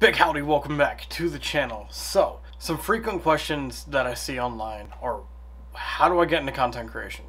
Big howdy, welcome back to the channel. So, some frequent questions that I see online are how do I get into content creation?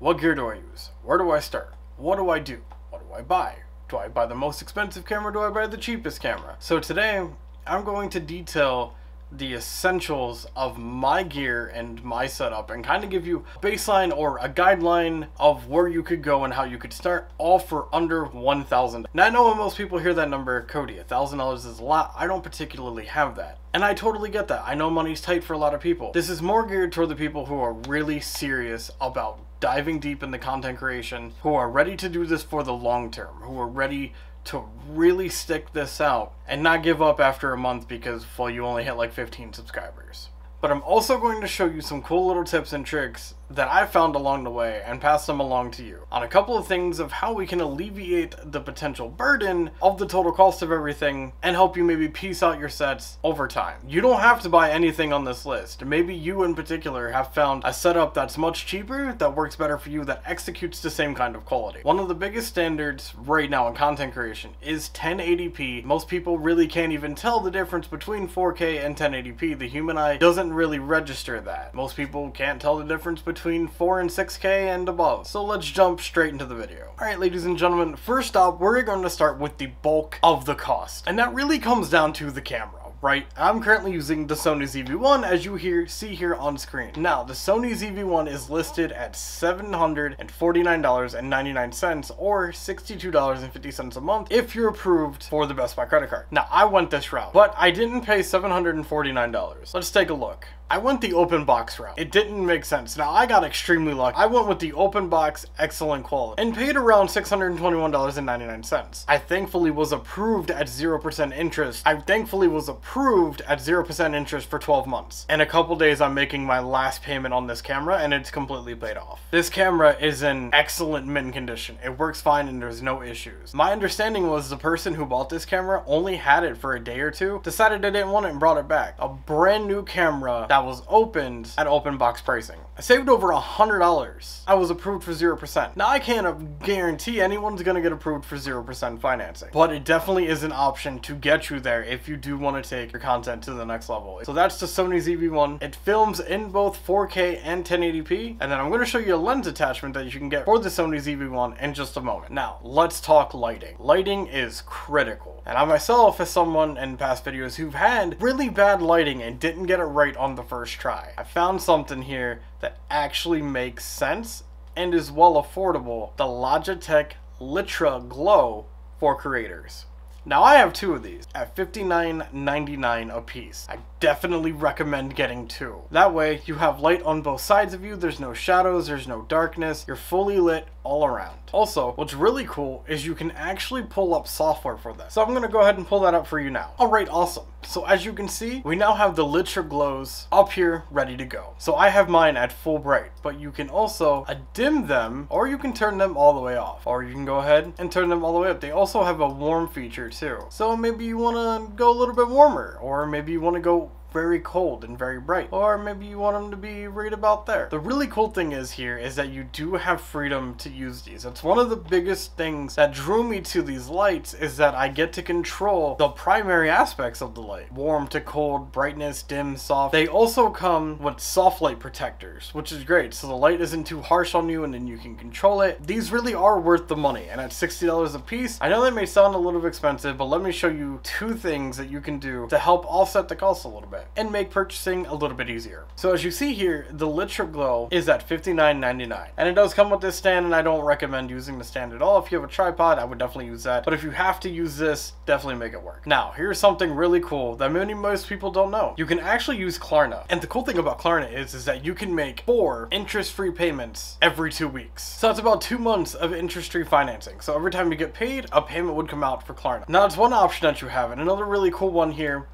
What gear do I use? Where do I start? What do I do? What do I buy? Do I buy the most expensive camera? Do I buy the cheapest camera? So today, I'm going to detail the essentials of my gear and my setup and kind of give you a baseline or a guideline of where you could go and how you could start all for under 1000 Now I know when most people hear that number, Cody, $1,000 is a lot. I don't particularly have that. And I totally get that. I know money's tight for a lot of people. This is more geared toward the people who are really serious about diving deep into content creation, who are ready to do this for the long term, who are ready to really stick this out and not give up after a month because, well, you only hit like 15 subscribers. But I'm also going to show you some cool little tips and tricks that I've found along the way and pass them along to you on a couple of things of how we can alleviate the potential burden of the total cost of everything and help you maybe piece out your sets over time. You don't have to buy anything on this list. Maybe you in particular have found a setup that's much cheaper, that works better for you, that executes the same kind of quality. One of the biggest standards right now in content creation is 1080p. Most people really can't even tell the difference between 4K and 1080p. The human eye doesn't really register that. Most people can't tell the difference between between 4 and 6k and above. So let's jump straight into the video. Alright ladies and gentlemen, first up we're going to start with the bulk of the cost. And that really comes down to the camera right? I'm currently using the Sony ZV-1 as you hear see here on screen. Now, the Sony ZV-1 is listed at $749.99 or $62.50 a month if you're approved for the Best Buy credit card. Now, I went this route, but I didn't pay $749. Let's take a look. I went the open box route. It didn't make sense. Now, I got extremely lucky. I went with the open box, excellent quality, and paid around $621.99. I thankfully was approved at 0% interest. I thankfully was approved at 0% interest for 12 months. In a couple days, I'm making my last payment on this camera, and it's completely paid off. This camera is in excellent mint condition. It works fine, and there's no issues. My understanding was the person who bought this camera only had it for a day or two, decided they didn't want it, and brought it back. A brand new camera that was opened at open box pricing. I saved over a hundred dollars. I was approved for 0%. Now I can't guarantee anyone's gonna get approved for 0% financing, but it definitely is an option to get you there if you do want to take your content to the next level. So that's the Sony ZV-1. It films in both 4K and 1080p, and then I'm gonna show you a lens attachment that you can get for the Sony ZV-1 in just a moment. Now, let's talk lighting. Lighting is critical. And I myself, as someone in past videos who've had really bad lighting and didn't get it right on the first try. I found something here that actually makes sense and is well affordable. The Logitech Litra Glow for creators. Now I have two of these at $59.99 a piece. I definitely recommend getting two. That way you have light on both sides of you, there's no shadows, there's no darkness, you're fully lit all around. Also, what's really cool is you can actually pull up software for this. So I'm gonna go ahead and pull that up for you now. Alright, awesome. So as you can see, we now have the Litra glows up here ready to go. So I have mine at full bright, but you can also dim them or you can turn them all the way off. Or you can go ahead and turn them all the way up. They also have a warm feature too. So maybe you wanna go a little bit warmer or maybe you wanna go very cold and very bright. Or maybe you want them to be right about there. The really cool thing is here is that you do have freedom to use these. It's one of the biggest things that drew me to these lights is that I get to control the primary aspects of the light. Warm to cold, brightness, dim, soft. They also come with soft light protectors, which is great. So the light isn't too harsh on you and then you can control it. These really are worth the money. And at $60 a piece, I know that may sound a little expensive, but let me show you two things that you can do to help offset the cost a little bit and make purchasing a little bit easier. So as you see here, the Litra Glow is at $59.99 and it does come with this stand and I don't recommend using the stand at all. If you have a tripod, I would definitely use that. But if you have to use this, definitely make it work. Now, here's something really cool that many most people don't know. You can actually use Klarna. And the cool thing about Klarna is, is that you can make four interest-free payments every two weeks. So that's about two months of interest-free financing. So every time you get paid, a payment would come out for Klarna. Now, it's one option that you have. And another really cool one here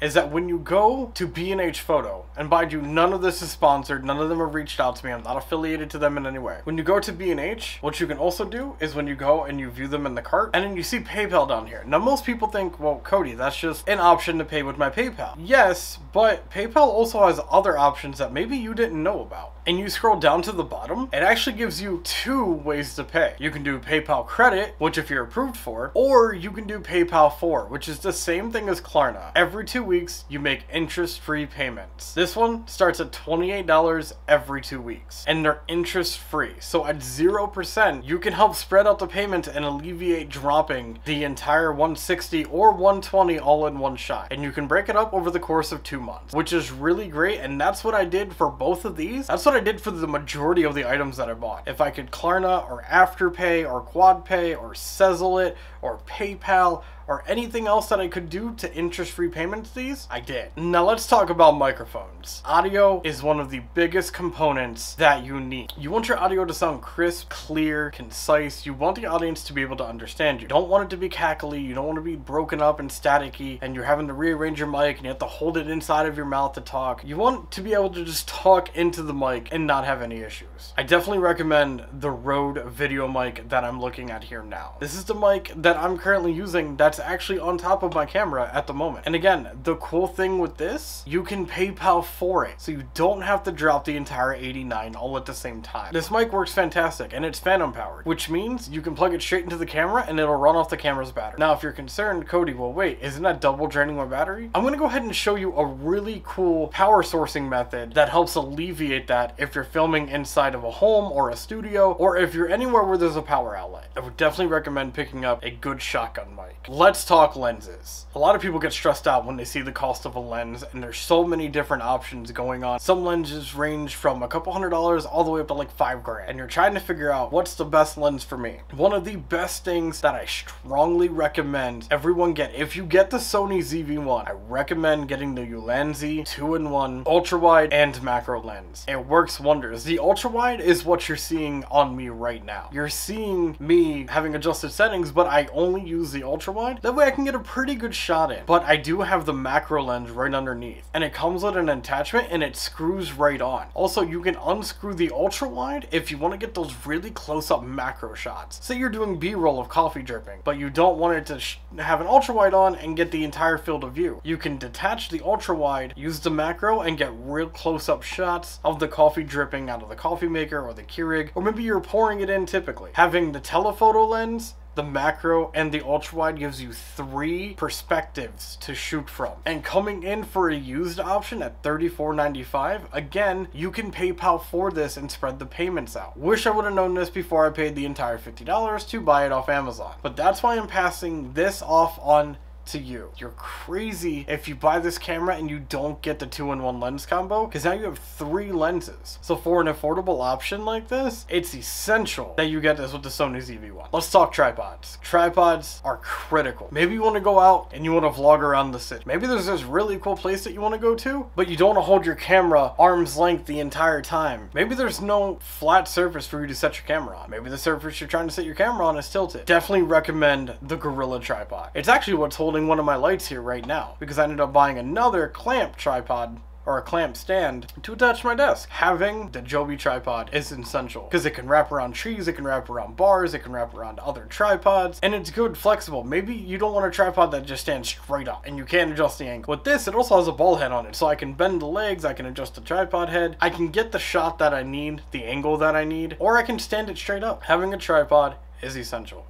is that when you go to B&H Photo, and by you, none of this is sponsored, none of them have reached out to me, I'm not affiliated to them in any way. When you go to B&H, what you can also do is when you go and you view them in the cart, and then you see PayPal down here. Now, most people think, well, Cody, that's just an option to pay with my PayPal. Yes, but PayPal also has other options that maybe you didn't know about. And you scroll down to the bottom, it actually gives you two ways to pay. You can do PayPal credit, which if you're approved for, or you can do PayPal for, which is the same thing as Klarna. Every two weeks, you make interest-free payments. This one starts at $28 every two weeks, and they're interest-free. So at 0%, you can help spread out the payment and alleviate dropping the entire 160 or 120 all in one shot. And you can break it up over the course of two months, which is really great. And that's what I did for both of these. That's what I did for the majority of the items that I bought. If I could Klarna or Afterpay or QuadPay or Sezzle it or PayPal or anything else that I could do to interest-free payments these, I did. Now let's talk about microphones. Audio is one of the biggest components that you need. You want your audio to sound crisp, clear, concise. You want the audience to be able to understand you. You don't want it to be cackly, you don't want to be broken up and staticky, and you're having to rearrange your mic and you have to hold it inside of your mouth to talk. You want to be able to just talk into the mic and not have any issues. I definitely recommend the Rode video mic that I'm looking at here now. This is the mic that I'm currently using that's actually on top of my camera at the moment. And again, the cool thing with this, you can PayPal for it. So you don't have to drop the entire 89 all at the same time. This mic works fantastic and it's phantom powered, which means you can plug it straight into the camera and it'll run off the camera's battery. Now, if you're concerned, Cody, well, wait, isn't that double draining my battery? I'm gonna go ahead and show you a really cool power sourcing method that helps alleviate that if you're filming inside of a home or a studio, or if you're anywhere where there's a power outlet. I would definitely recommend picking up a good shotgun mic. Let's talk lenses. A lot of people get stressed out when they see the cost of a lens, and there's so many different options going on. Some lenses range from a couple hundred dollars all the way up to like five grand, and you're trying to figure out what's the best lens for me. One of the best things that I strongly recommend everyone get, if you get the Sony ZV-1, I recommend getting the Ulanzi 2-in-1 ultra wide and macro lens. It works wonders. The ultra wide is what you're seeing on me right now. You're seeing me having adjusted settings, but I only use the ultra wide. That way I can get a pretty good shot in. But I do have the macro lens right underneath. And it comes with an attachment and it screws right on. Also, you can unscrew the ultra wide if you want to get those really close up macro shots. Say you're doing B-roll of coffee dripping, but you don't want it to have an ultra wide on and get the entire field of view. You can detach the ultra wide, use the macro, and get real close up shots of the coffee dripping out of the coffee maker or the Keurig, or maybe you're pouring it in typically. Having the telephoto lens the macro and the ultra wide gives you three perspectives to shoot from. And coming in for a used option at $34.95, again, you can PayPal for this and spread the payments out. Wish I would have known this before I paid the entire $50 to buy it off Amazon. But that's why I'm passing this off on to you. You're crazy if you buy this camera and you don't get the two-in-one lens combo because now you have three lenses. So for an affordable option like this, it's essential that you get this with the Sony ZV-1. Let's talk tripods. Tripods are critical. Maybe you want to go out and you want to vlog around the city. Maybe there's this really cool place that you want to go to, but you don't want to hold your camera arm's length the entire time. Maybe there's no flat surface for you to set your camera on. Maybe the surface you're trying to set your camera on is tilted. Definitely recommend the Gorilla tripod. It's actually what's holding holding one of my lights here right now because I ended up buying another clamp tripod or a clamp stand to attach my desk. Having the Joby tripod is essential because it can wrap around trees, it can wrap around bars, it can wrap around other tripods, and it's good flexible. Maybe you don't want a tripod that just stands straight up and you can't adjust the angle. With this, it also has a ball head on it, so I can bend the legs, I can adjust the tripod head, I can get the shot that I need, the angle that I need, or I can stand it straight up. Having a tripod is essential.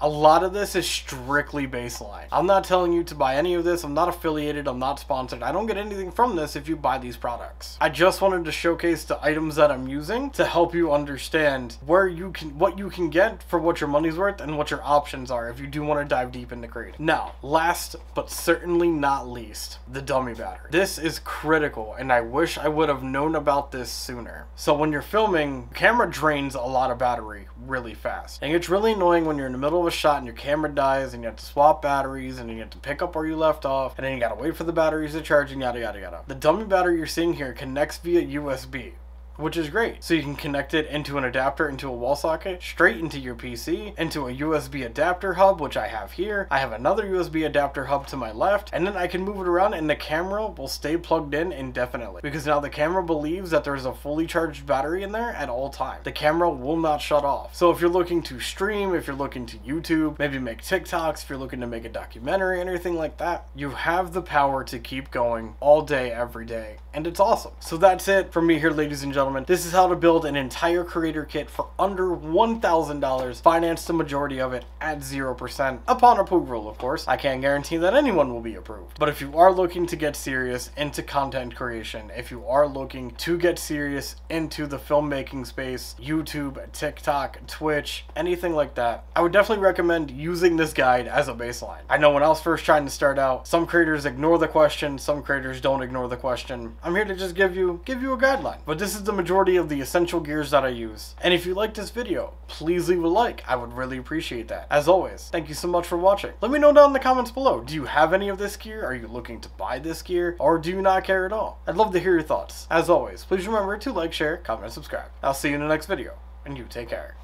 A lot of this is strictly baseline. I'm not telling you to buy any of this. I'm not affiliated. I'm not sponsored. I don't get anything from this if you buy these products. I just wanted to showcase the items that I'm using to help you understand where you can, what you can get for what your money's worth and what your options are if you do want to dive deep into creating. Now, last but certainly not least, the dummy battery. This is critical and I wish I would have known about this sooner. So when you're filming, camera drains a lot of battery really fast. And it's really annoying when you're in the middle of a shot and your camera dies and you have to swap batteries and you have to pick up where you left off and then you gotta wait for the batteries to charge and yada yada yada. The dummy battery you're seeing here connects via USB which is great. So you can connect it into an adapter into a wall socket, straight into your PC, into a USB adapter hub, which I have here. I have another USB adapter hub to my left, and then I can move it around and the camera will stay plugged in indefinitely because now the camera believes that there's a fully charged battery in there at all times. The camera will not shut off. So if you're looking to stream, if you're looking to YouTube, maybe make TikToks, if you're looking to make a documentary, anything like that, you have the power to keep going all day, every day. And it's awesome. So that's it from me here, ladies and gentlemen. This is how to build an entire creator kit for under $1,000. Finance the majority of it at 0% upon approval, of course. I can't guarantee that anyone will be approved. But if you are looking to get serious into content creation, if you are looking to get serious into the filmmaking space, YouTube, TikTok, Twitch, anything like that, I would definitely recommend using this guide as a baseline. I know when I was first trying to start out, some creators ignore the question, some creators don't ignore the question. I'm here to just give you give you a guideline. But this is the majority of the essential gears that I use. And if you like this video, please leave a like. I would really appreciate that. As always, thank you so much for watching. Let me know down in the comments below. Do you have any of this gear? Are you looking to buy this gear? Or do you not care at all? I'd love to hear your thoughts. As always, please remember to like, share, comment, and subscribe. I'll see you in the next video, and you take care.